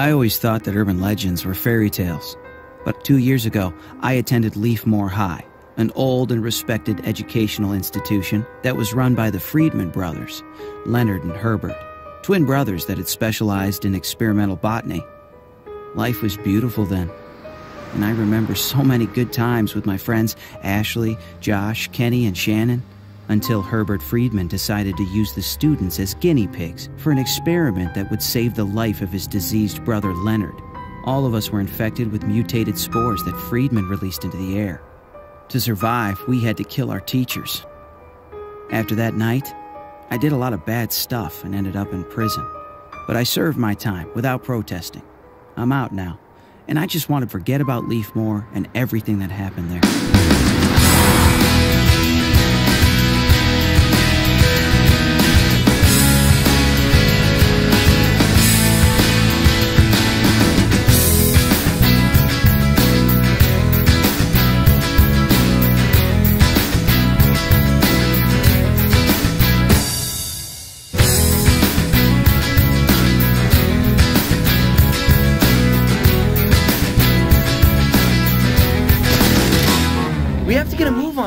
I always thought that urban legends were fairy tales. But two years ago, I attended Leafmore High, an old and respected educational institution that was run by the Friedman brothers, Leonard and Herbert, twin brothers that had specialized in experimental botany. Life was beautiful then, and I remember so many good times with my friends Ashley, Josh, Kenny, and Shannon until Herbert Friedman decided to use the students as guinea pigs for an experiment that would save the life of his diseased brother Leonard. All of us were infected with mutated spores that Friedman released into the air. To survive, we had to kill our teachers. After that night, I did a lot of bad stuff and ended up in prison. But I served my time without protesting. I'm out now, and I just want to forget about Leafmore and everything that happened there.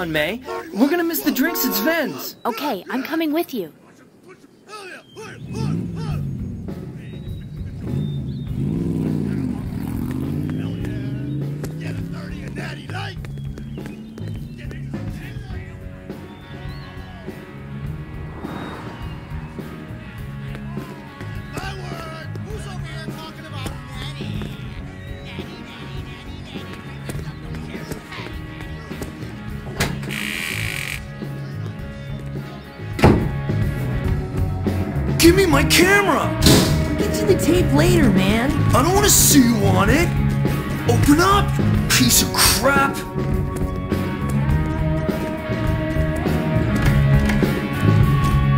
On, Mei. We're gonna miss the drinks at Sven's. Okay, I'm coming with you. Give me my camera! Get you the tape later, man. I don't want to see you on it! Open up, piece of crap!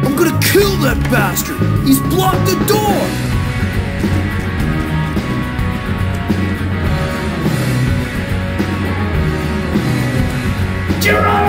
I'm gonna kill that bastard! He's blocked the door! Sven's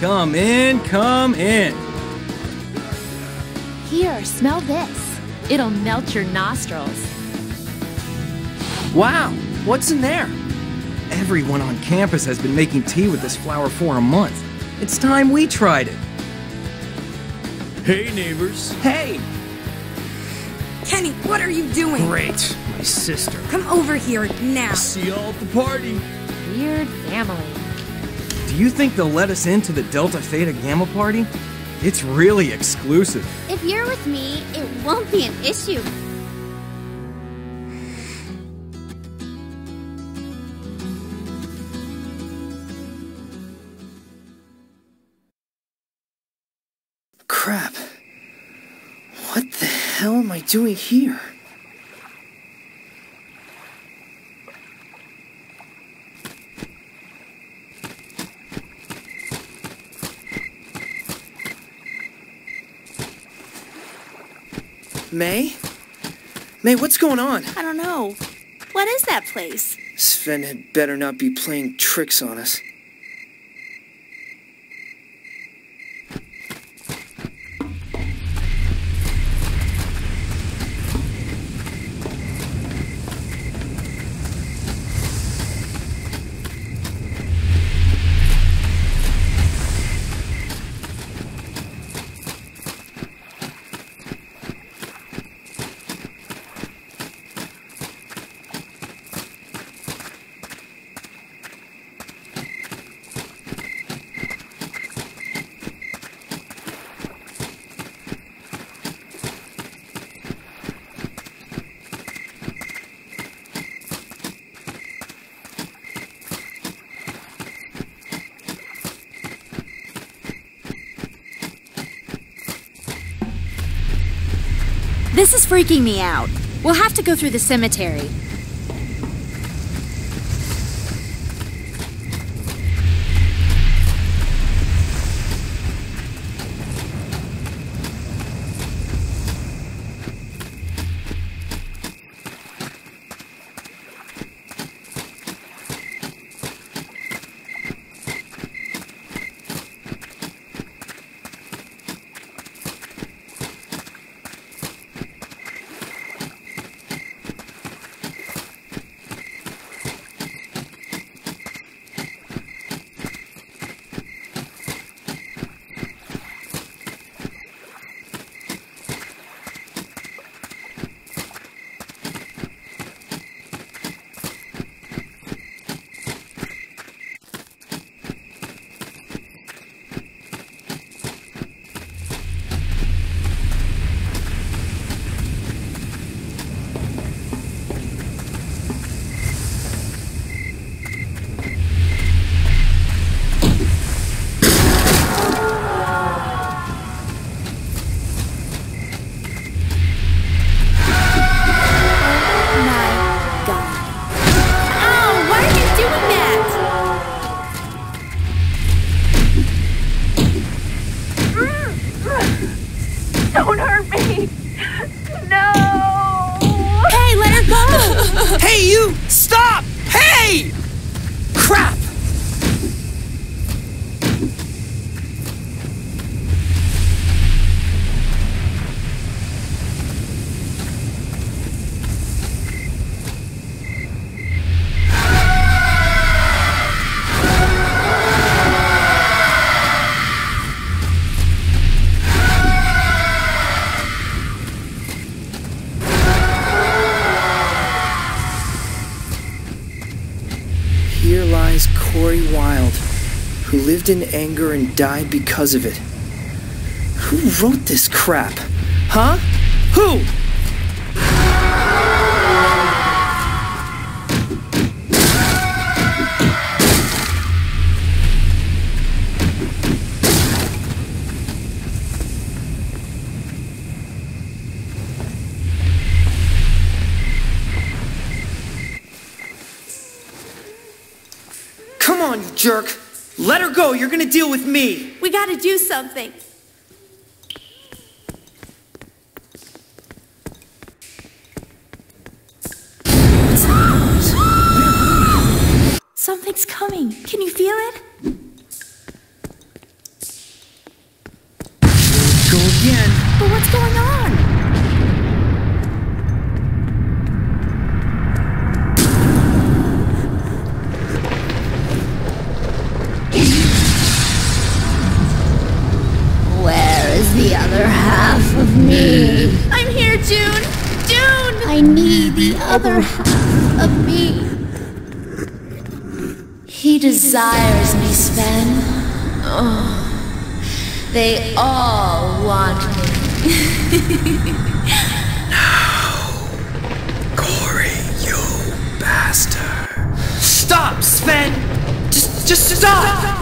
Come in, come in. Here, smell this. It'll melt your nostrils. Wow, what's in there? Everyone on campus has been making tea with this flower for a month. It's time we tried it. Hey, neighbors. Hey, Kenny, what are you doing? Great, my sister. Come over here now. See y'all at the party. Weird family. Do you think they'll let us into the Delta Theta Gamma party? It's really exclusive. If you're with me, it won't be an issue. crap. What the hell am I doing here? Mei? Mei, what's going on? I don't know. What is that place? Sven had better not be playing tricks on us. This is freaking me out. We'll have to go through the cemetery. Lived in anger and died because of it. Who wrote this crap? Huh? Who? Come on, you jerk! Let her go! You're gonna deal with me! We gotta do something. Something's coming. Can you feel it? Go again! But what's going on? Me? I'm here, June! June! I need the other half of me. He desires me, Sven. Oh, they all want me. Corey, you bastard! Stop, Sven! Just, just stop!